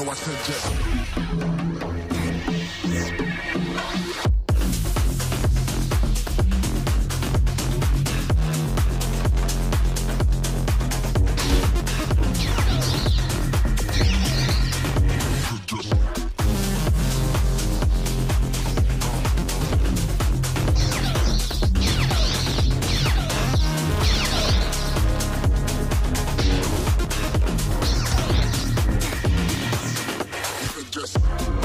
No, I said just.